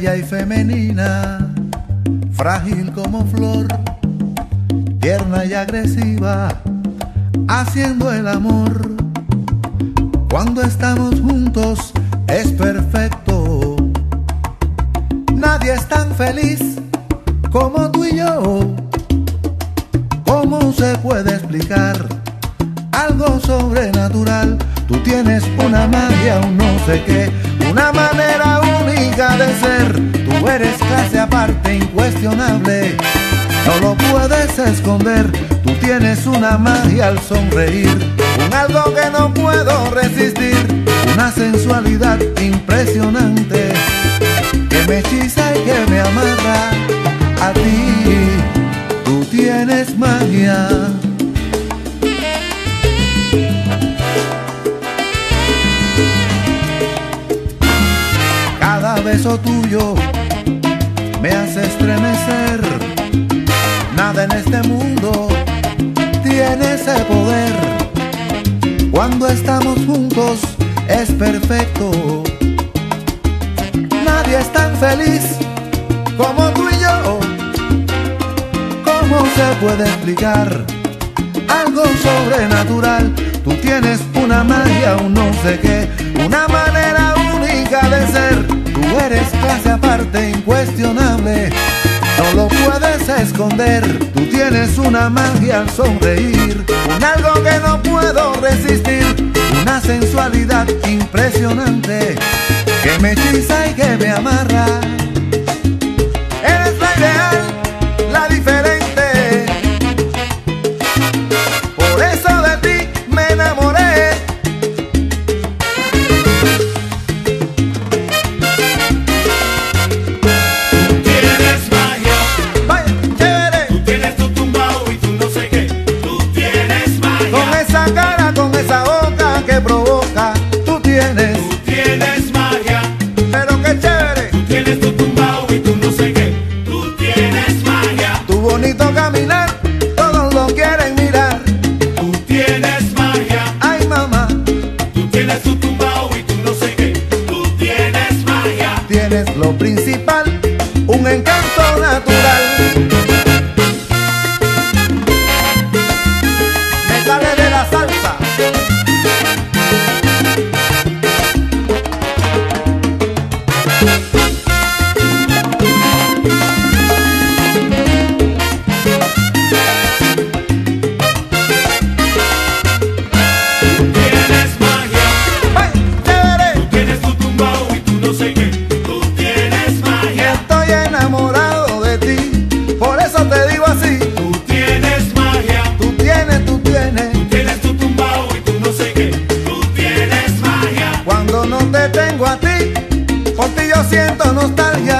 bella y femenina, frágil como flor, tierna y agresiva, haciendo el amor. Cuando estamos juntos es perfecto. Nadie es tan feliz como tú y yo. ¿Cómo se puede explicar algo sobrenatural? Tú tienes una magia, un no sé qué, una manera Tú eres clase aparte, incuestionable. No lo puedes esconder, tú tienes una magia al sonreír, un algo que no puedo resistir, una sensualidad impresionante que me hechiza y que me amarra a ti. Tú tienes magia. Beso tuyo me hace estremecer. Nada en este mundo tiene ese poder. Cuando estamos juntos es perfecto. Nadie es tan feliz como tú y yo. ¿Cómo se puede explicar algo sobrenatural? Tú tienes una magia, un no sé qué, una manera incuestionable. No lo puedes esconder, tú tienes una magia al sonreír, un algo que no puedo resistir, una sensualidad impresionante que me hechiza y que me amarra. Principal, nostalgia.